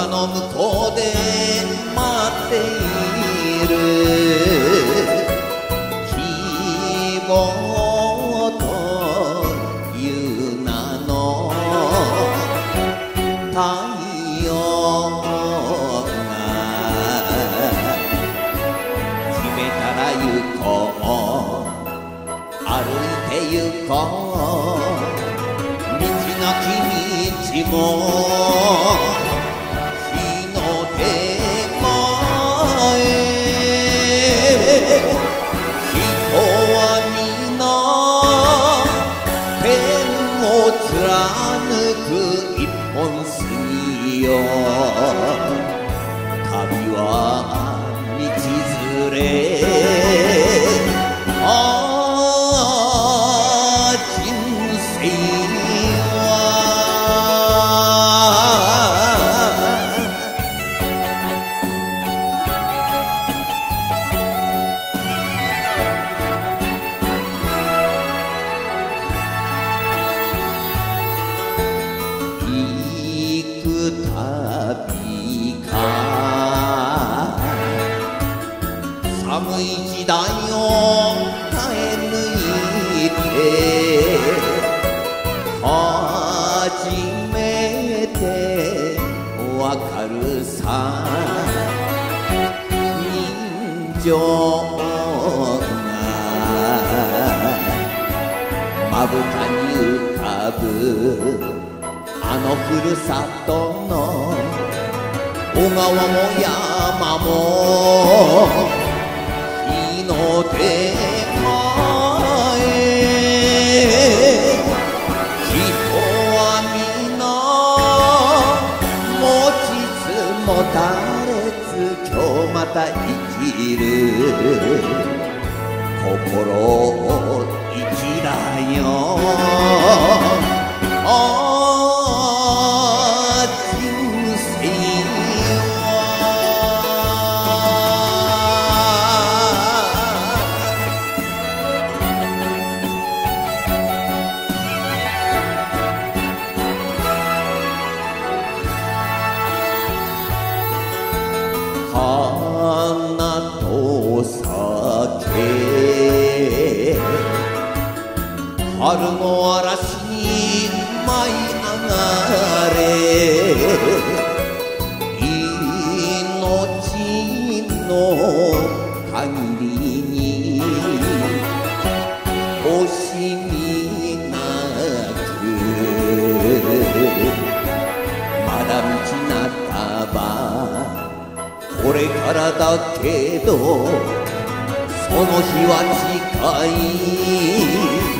空の向こうで待っている。希望という名の太陽が決めたら行こう歩いて行こう。道なき道も。を貫く一本杉よ。旅は情がまぶたに浮かぶあのふるさとの小川も山も日の手前人は皆持ちつ持たれつ今日また生きる。心春の嵐に舞い上がれ。命の限りに惜しみなく。まだ道半ばこれからだけどその日は近い。